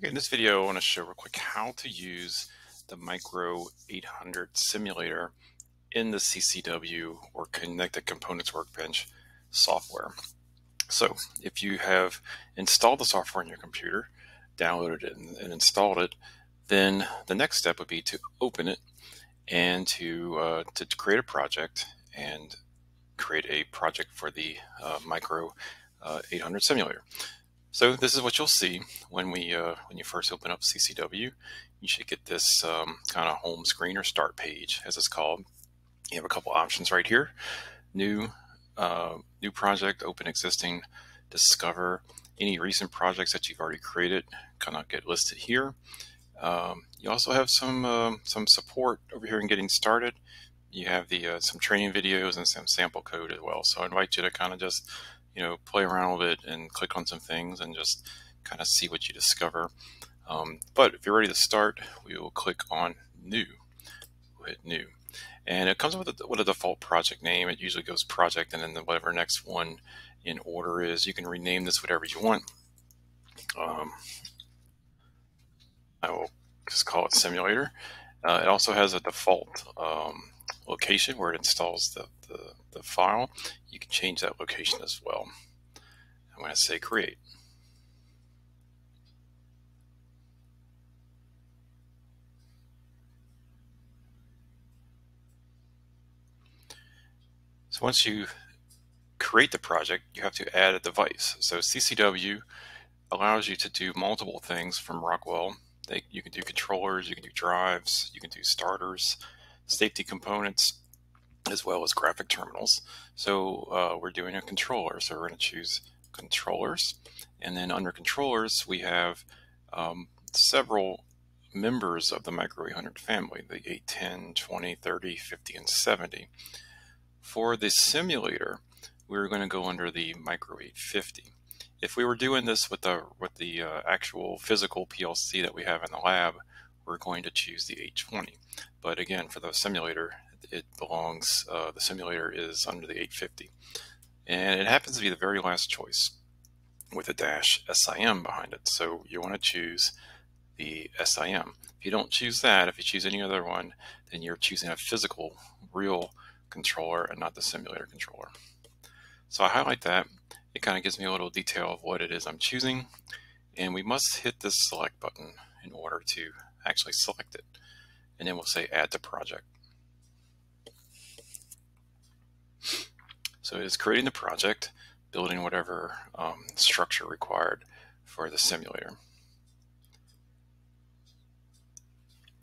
Okay, in this video, I want to show real quick how to use the Micro 800 simulator in the CCW or Connected Components Workbench software. So if you have installed the software on your computer, downloaded it and, and installed it, then the next step would be to open it and to, uh, to create a project and create a project for the uh, Micro uh, 800 simulator. So this is what you'll see when we uh, when you first open up CCW. You should get this um, kind of home screen or start page, as it's called. You have a couple options right here: new, uh, new project, open existing, discover. Any recent projects that you've already created kind of get listed here. Um, you also have some um, some support over here in getting started. You have the uh, some training videos and some sample code as well. So I invite you to kind of just you know, play around with it and click on some things and just kind of see what you discover. Um, but if you're ready to start, we will click on New. We'll hit New. And it comes with a, with a default project name. It usually goes project and then the, whatever next one in order is. You can rename this whatever you want. Um, I will just call it simulator. Uh, it also has a default um, location where it installs the, the, the file, you can change that location as well. I'm going to say create. So once you create the project, you have to add a device. So CCW allows you to do multiple things from Rockwell. They, you can do controllers, you can do drives, you can do starters, safety components, as well as graphic terminals. So uh, we're doing a controller. So we're going to choose controllers. And then under controllers, we have um, several members of the Micro 800 family, the 810, 20, 30, 50, and 70. For the simulator, we're going to go under the Micro 850. If we were doing this with the with the uh, actual physical PLC that we have in the lab, we're going to choose the 820. But again, for the simulator, it belongs, uh, the simulator is under the 850. And it happens to be the very last choice with a dash SIM behind it. So you want to choose the SIM. If you don't choose that, if you choose any other one, then you're choosing a physical, real controller and not the simulator controller. So I highlight that. It kind of gives me a little detail of what it is I'm choosing. And we must hit this select button in order to actually select it. And then we'll say add to project. So it is creating the project, building whatever um, structure required for the simulator.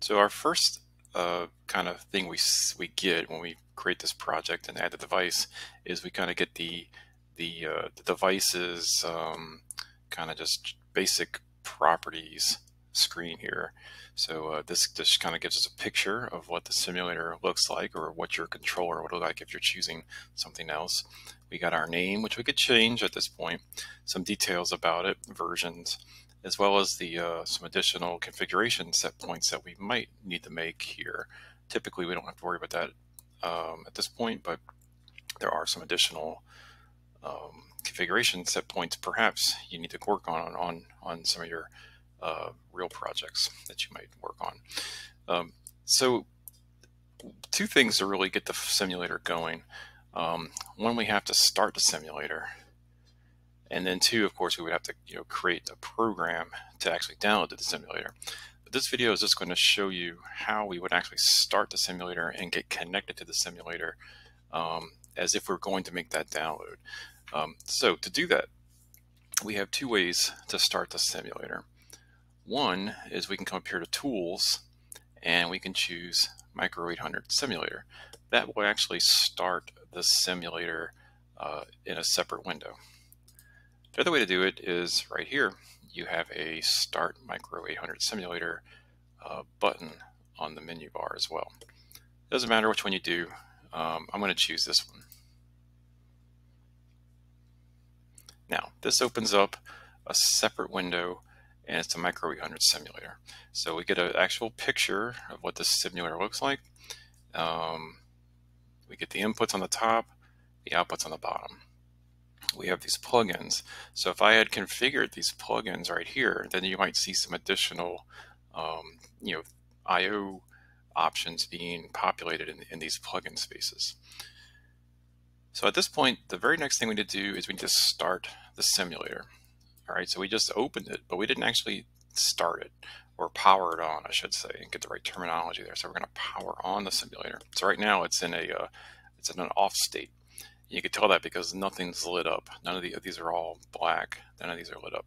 So our first uh, kind of thing we we get when we create this project and add the device is we kind of get the the, uh, the device's um, kind of just basic properties screen here. So uh, this just kind of gives us a picture of what the simulator looks like or what your controller would look like if you're choosing something else. We got our name, which we could change at this point, some details about it, versions, as well as the uh, some additional configuration set points that we might need to make here. Typically, we don't have to worry about that um, at this point, but there are some additional um, configuration set points perhaps you need to work on on, on some of your uh, real projects that you might work on. Um, so two things to really get the simulator going. Um, one, we have to start the simulator. And then two, of course, we would have to you know, create a program to actually download to the simulator. But this video is just going to show you how we would actually start the simulator and get connected to the simulator um, as if we're going to make that download. Um, so to do that, we have two ways to start the simulator. One is we can come up here to Tools and we can choose Micro 800 Simulator. That will actually start the simulator uh, in a separate window. The other way to do it is right here. You have a Start Micro 800 Simulator uh, button on the menu bar as well. It Doesn't matter which one you do. Um, I'm going to choose this one. Now, this opens up a separate window and it's a Micro 800 simulator. So we get an actual picture of what this simulator looks like. Um, we get the inputs on the top, the outputs on the bottom. we have these plugins. So if I had configured these plugins right here, then you might see some additional, um, you know, I/O options being populated in, in these plugin spaces. So at this point, the very next thing we need to do is we need to start the simulator. All right, so we just opened it, but we didn't actually start it or power it on, I should say, and get the right terminology there. So we're going to power on the simulator. So right now it's in a uh, it's in an off state. You can tell that because nothing's lit up. None of the, these are all black. None of these are lit up.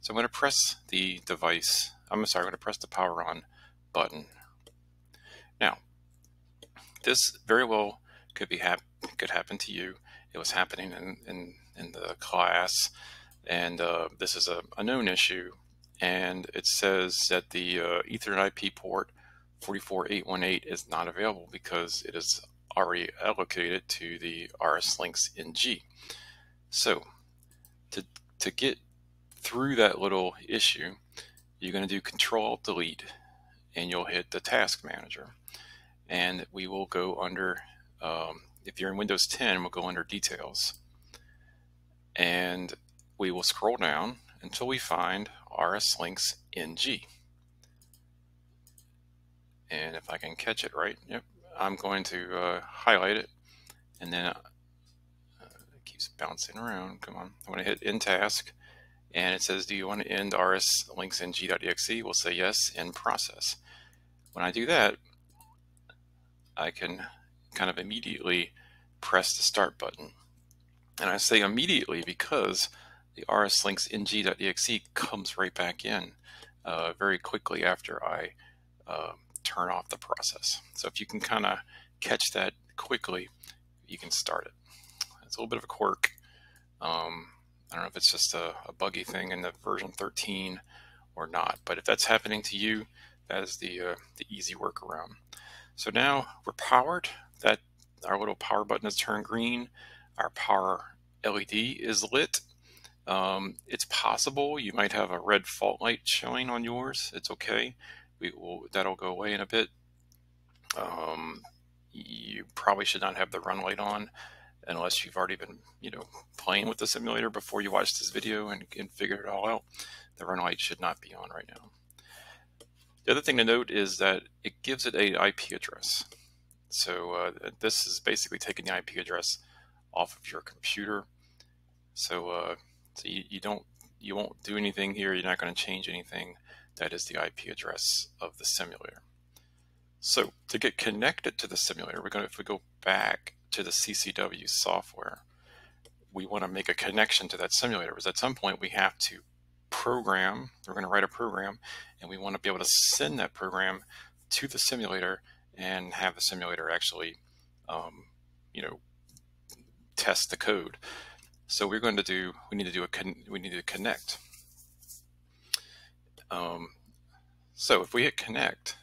So I'm going to press the device. I'm sorry, I'm going to press the power on button. Now, this very well could be hap could happen to you. It was happening in in, in the class, and uh, this is a, a, known issue. And it says that the uh, Ethernet IP port 44818 is not available because it is already allocated to the RSLinx NG. So to, to get through that little issue, you're going to do Control Delete and you'll hit the Task Manager. And we will go under, um, if you're in Windows 10, we'll go under Details. And we will scroll down until we find RSLinx NG. And if I can catch it right, yep, I'm going to uh, highlight it and then uh, it keeps bouncing around. Come on. I'm going to hit end task and it says, do you want to end RSLinxNG.exe? We'll say yes, end process. When I do that, I can kind of immediately press the start button. And I say immediately because the RSLinxNG.exe comes right back in uh, very quickly after I uh, turn off the process. So if you can kind of catch that quickly, you can start it. It's a little bit of a quirk. Um, I don't know if it's just a, a, buggy thing in the version 13 or not, but if that's happening to you, that is the, uh, the easy workaround. So now we're powered. That Our little power button has turned green. Our power LED is lit. Um, it's possible you might have a red fault light showing on yours. It's okay we will that'll go away in a bit. Um, you probably should not have the run light on unless you've already been you know playing with the simulator before you watch this video and, and it all out. The run light should not be on right now. The other thing to note is that it gives it a IP address. So uh, this is basically taking the IP address off of your computer. So, uh, so you, you don't you won't do anything here. You're not going to change anything. That is the IP address of the simulator. So to get connected to the simulator, we're going to, if we go back to the CCW software, we want to make a connection to that simulator because at some point we have to program, we're going to write a program and we want to be able to send that program to the simulator and have the simulator actually, um, you know, test the code. So we're going to do, we need to do a, con, we need to connect. Um, so if we hit connect,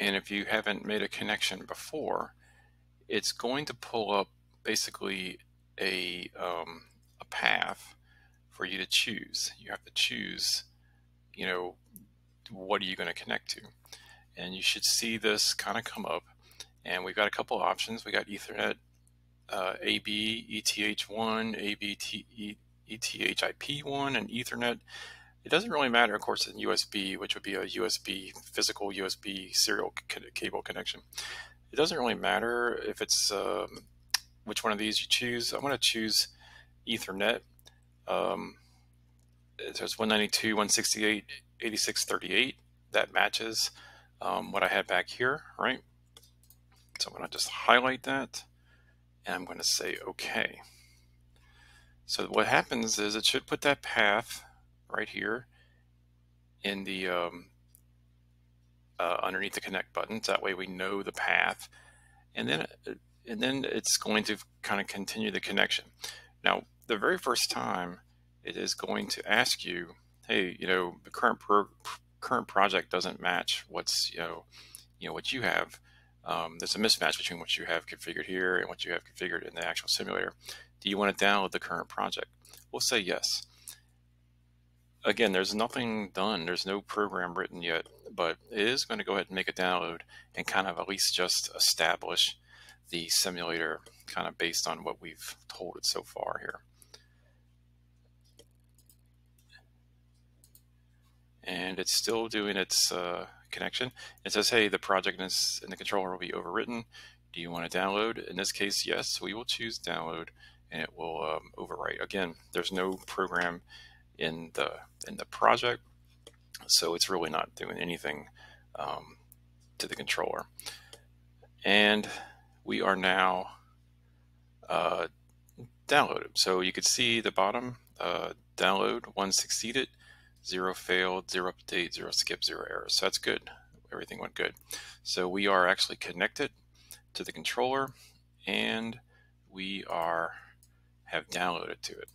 and if you haven't made a connection before, it's going to pull up basically a, um, a path for you to choose. You have to choose, you know, what are you going to connect to? And you should see this kind of come up. And we've got a couple options. We got Ethernet, uh, AB, ETH1, AB, ETHIP1 and Ethernet. It doesn't really matter, of course, in USB, which would be a USB physical USB serial cable connection. It doesn't really matter if it's um, which one of these you choose. I'm going to choose Ethernet. Um, there's 192, 168, 86, 38. That matches um, what I had back here, right? So I'm going to just highlight that and I'm going to say OK. So what happens is it should put that path right here in the um, uh, underneath the connect button. That way we know the path, and then uh, and then it's going to kind of continue the connection. Now, the very first time, it is going to ask you, hey, you know, the current pro current project doesn't match what's you know, you know what you have. Um, there's a mismatch between what you have configured here and what you have configured in the actual simulator. Do you want to download the current project? We'll say yes. Again, there's nothing done. There's no program written yet, but it is going to go ahead and make a download and kind of at least just establish the simulator kind of based on what we've told it so far here. And it's still doing its uh, connection. It says, hey, the project is, in the controller will be overwritten. Do you want to download? In this case, yes, we will choose download and it will um, overwrite. Again, there's no program in the in the project, so it's really not doing anything um, to the controller. And we are now uh, downloaded. So you could see the bottom uh, download one succeeded, zero failed, zero update, zero skip, zero errors. So that's good. Everything went good. So we are actually connected to the controller and we are have downloaded to it.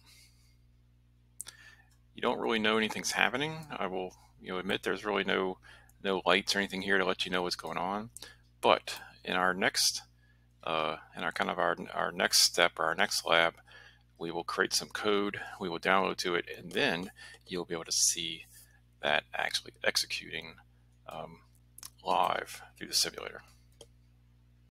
You don't really know anything's happening. I will you know admit there's really no no lights or anything here to let you know what's going on. But in our next uh, in our kind of our, our next step or our next lab, we will create some code, we will download to it, and then you'll be able to see that actually executing um, live through the simulator.